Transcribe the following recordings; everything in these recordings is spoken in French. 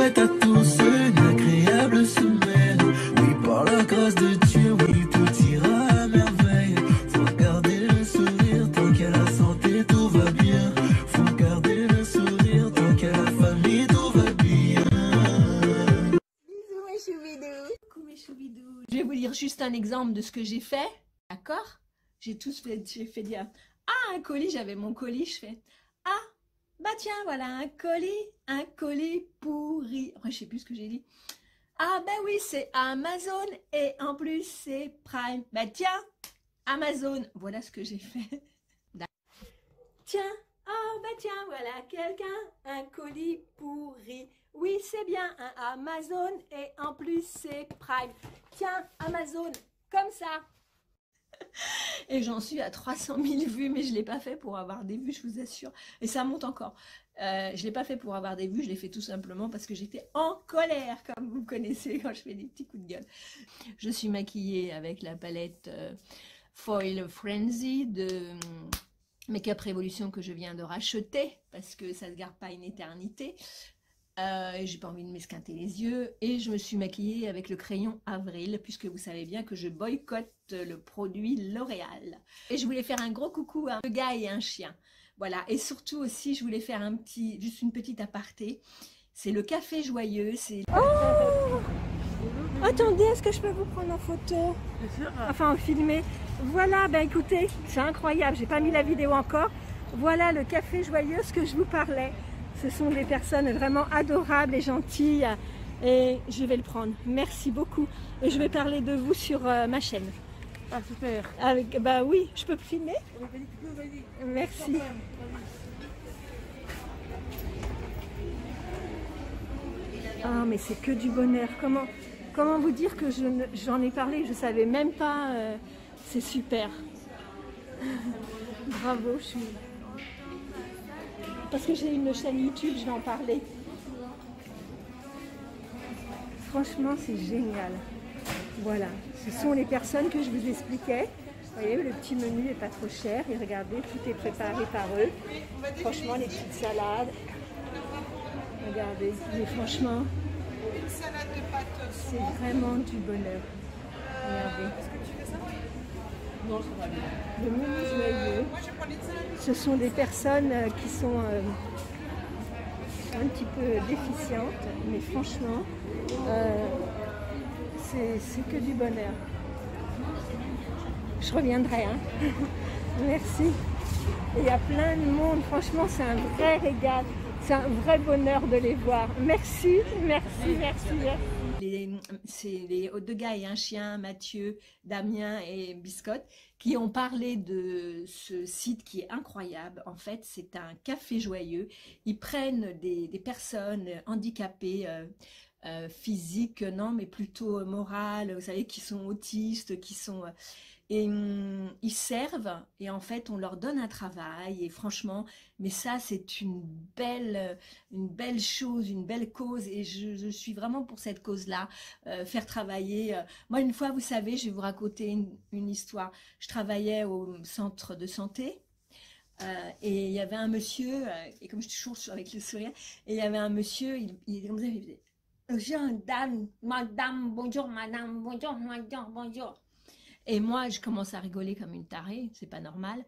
souhaite à tous une agréable semaine. Oui, par la grâce de Dieu, oui, tout ira à merveille. Faut garder le sourire tant a la santé, tout va bien. Faut garder le sourire tant a la famille, tout va bien. Bisous mes choubidous. Coucou mes choubidous. Je vais vous lire juste un exemple de ce que j'ai fait. D'accord? J'ai tous fait, j'ai fait dire Ah, un colis, j'avais mon colis, je fais bah tiens, voilà un colis, un colis pourri. Après, je sais plus ce que j'ai dit. Ah, bah oui, c'est Amazon et en plus c'est Prime. Bah tiens, Amazon. Voilà ce que j'ai fait. Tiens, oh bah tiens, voilà quelqu'un, un colis pourri. Oui, c'est bien, un Amazon et en plus c'est Prime. Tiens, Amazon, comme ça. Et j'en suis à 300 000 vues, mais je ne l'ai pas fait pour avoir des vues, je vous assure. Et ça monte encore. Euh, je ne l'ai pas fait pour avoir des vues, je l'ai fait tout simplement parce que j'étais en colère, comme vous connaissez quand je fais des petits coups de gueule. Je suis maquillée avec la palette euh, Foil Frenzy de hum, Make-up Révolution que je viens de racheter parce que ça ne se garde pas une éternité. Euh, et j'ai pas envie de m'esquinter les yeux. Et je me suis maquillée avec le crayon Avril, puisque vous savez bien que je boycotte le produit L'Oréal. Et je voulais faire un gros coucou à un gars et un chien. Voilà. Et surtout aussi, je voulais faire un petit, juste une petite aparté. C'est le café joyeux. C'est. Oh Attendez, est-ce que je peux vous prendre en photo? Enfin, en filmer. Voilà, ben écoutez, c'est incroyable. J'ai pas mis la vidéo encore. Voilà le café joyeux, ce que je vous parlais. Ce sont des personnes vraiment adorables et gentilles et je vais le prendre. Merci beaucoup. Et je vais parler de vous sur euh, ma chaîne. Ah super. Avec, bah oui, je peux filmer? Merci. Ah mais c'est que du bonheur. Comment, comment vous dire que je ne- j'en ai parlé, je savais même pas. euh, c'est super. Bravo, je suis. Parce que j'ai une chaîne YouTube, je vais en parler. Franchement, c'est génial. Voilà, ce sont les personnes que je vous expliquais. Vous voyez, le petit menu n'est pas trop cher. Et regardez, tout est préparé par eux. Franchement, les petites salades. Regardez, mais franchement, c'est vraiment du bonheur. Regardez. Ce sont des personnes euh, qui sont euh, un petit peu déficientes, mais franchement, euh, c'est que du bonheur. Je reviendrai, hein. Merci. Il y a plein de monde, franchement, c'est un vrai régal. C'est un vrai bonheur de les voir. Merci, merci, merci. C'est les deux gars et un chien, Mathieu, Damien et Biscotte, qui ont parlé de ce site qui est incroyable. En fait, c'est un café joyeux. Ils prennent des, personnes handicapées. euh, euh, physiques, non, mais plutôt morales, vous savez, qui sont autistes, qui sont... et ils servent, et en fait, on leur donne un travail, et franchement, mais ça, c'est une belle, une belle chose, une belle cause, et je, suis vraiment pour cette cause-là, euh, faire travailler. euh. Moi, une fois, vous savez, je vais vous raconter une, histoire. Je travaillais au centre de santé, euh, et il y avait un monsieur, et comme je suis toujours avec le sourire, et il y avait un monsieur, il, il comme ça, il dame, madame, bonjour, madame, bonjour, madame, bonjour. Et moi, je commence à rigoler comme une tarée, c'est pas normal.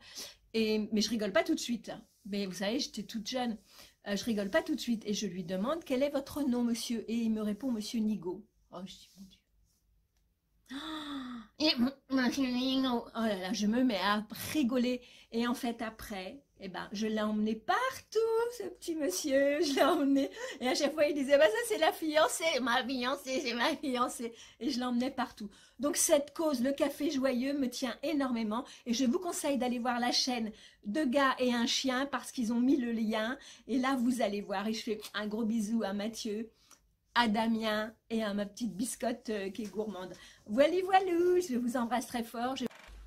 Et, mais je rigole pas tout de suite. Mais vous savez, j'étais toute jeune. Euh, je rigole pas tout de suite. Et je lui demande quel est votre nom, monsieur? Et il me répond, monsieur Nigo. Oh, je dis, mon Dieu. Et monsieur Nigo. Oh là là, je me mets à rigoler. Et en fait, après, eh ben, je l'ai emmené partout, ce petit monsieur. Je l'ai emmené. Et à chaque fois, il disait, bah, ça, c'est la fiancée, ma fiancée, c'est ma fiancée. Et je l'emmenais partout. Donc, cette cause, le café joyeux, me tient énormément. Et je vous conseille d'aller voir la chaîne Deux gars et un chien parce qu'ils ont mis le lien. Et là, vous allez voir. Et je fais un gros bisou à Mathieu, à Damien et à ma petite biscotte euh, qui est gourmande. Voilà, voilà, je vous embrasse très fort.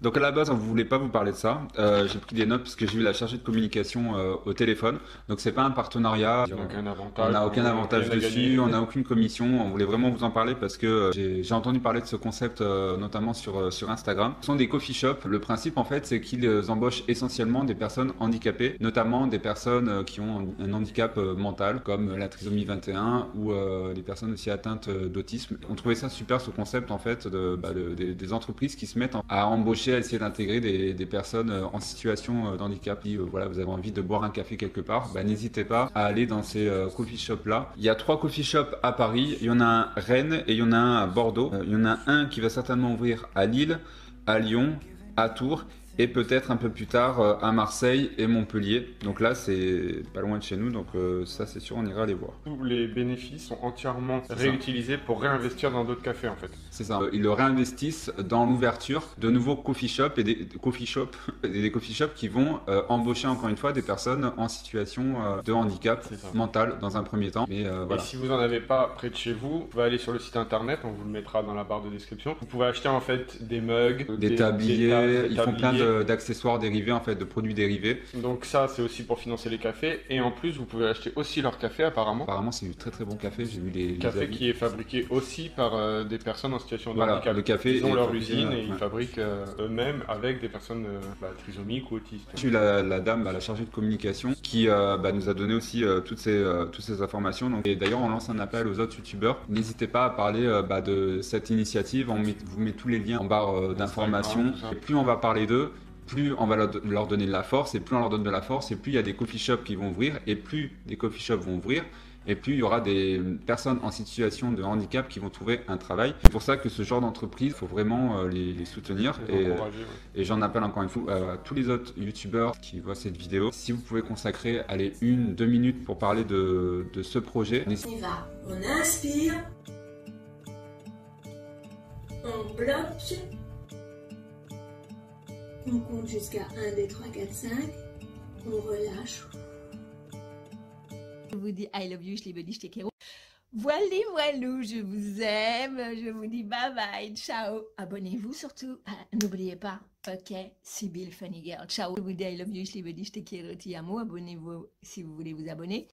Donc à la base, on ne voulait pas vous parler de ça. Euh, j'ai pris des notes parce que j'ai eu la chargée de communication euh, au téléphone. Donc c'est pas un partenariat. On n'a aucun avantage. On n'a aucun avantage dessus, gagner. on n'a aucune commission. On voulait vraiment vous en parler parce que euh, j'ai entendu parler de ce concept euh, notamment sur, sur Instagram. Ce sont des coffee shops. Le principe en fait, c'est qu'ils embauchent essentiellement des personnes handicapées, notamment des personnes qui ont un, un handicap mental comme la trisomie 21 ou les personnes aussi atteintes d'autisme. On trouvait ça super ce concept en fait de, bah, de- des- des entreprises qui se mettent en- à embaucher, à essayer d'intégrer des, personnes euh, en situation euh, de handicap. Si euh, voilà, vous avez envie de boire un café quelque part, bah, n'hésitez pas à aller dans ces coffee shops là. Il y a trois coffee shops à Paris, il y en a un à Rennes et il y en a un à Bordeaux. Il y en a un qui va certainement ouvrir à Lille, à Lyon, à Tours et peut-être un peu plus tard euh, à Marseille et Montpellier. Donc là, c'est pas loin de chez nous, donc euh, ça c'est sûr, on ira les voir. Tous les bénéfices sont entièrement ça. réutilisés pour réinvestir dans d'autres cafés en fait. C'est ça. Ils le réinvestissent dans l'ouverture de nouveaux coffee shops et des coffee shops, et des coffee shops qui vont euh, embaucher encore une fois des personnes en situation de handicap mental dans un premier temps. Mais voilà. Et si vous en avez pas près de chez vous, vous pouvez aller sur le site internet, on vous le mettra dans la barre de description. Vous pouvez acheter en fait des mugs, Des, tabliers, des ils font plein de- d'accessoires dérivés en fait, de produits dérivés. Donc ça, c'est aussi pour financer les cafés. Et en plus, vous pouvez acheter aussi leur café apparemment. Apparemment, c'est du très très bon café. J'ai vu les, les Café avis. qui est fabriqué aussi par euh, des personnes en situation de Voilà, handicap. le café Ils ont leur usine et ils ouais. fabriquent euh, eux-mêmes avec des personnes euh, bah, trisomiques ou autistes. J'ai eu la, la dame, bah, la chargée de communication, qui bah, nous a donné aussi toutes, ces, toutes ces informations. Donc, et d'ailleurs, on lance un appel aux autres youtubeurs. N'hésitez pas à parler de cette initiative. On met- vous met tous les liens en barre. Et plus on va parler d'eux, plus on va leur, donner de la force. Et plus on leur donne de la force, et plus il y a des coffee shops qui vont ouvrir. Et plus des coffee shops vont ouvrir, et plus il y aura des personnes en situation de handicap qui vont trouver un travail. C'est pour ça que ce genre d'entreprise, il faut vraiment euh, les, les soutenir. Les Et, euh, ouais. et j'en appelle encore une fois euh, à tous les autres youtubeurs qui voient cette vidéo. Si vous pouvez consacrer, allez, une, deux minutes pour parler de, de ce projet. On y va. On inspire. On bloque. On compte jusqu'à 1, 2, 3, 4, 5. On relâche. Je vous dis I love you, je liebe dich, je te quiero. Voilà, voilà, je vous aime. Je vous dis bye bye, ciao. Abonnez-vous surtout. Ah, N'oubliez pas, ok, Sibyl Funny Girl. Ciao. Je vous dis I love you, je liebe dich, je te quiero, ti amo. Abonnez-vous si vous voulez vous abonner.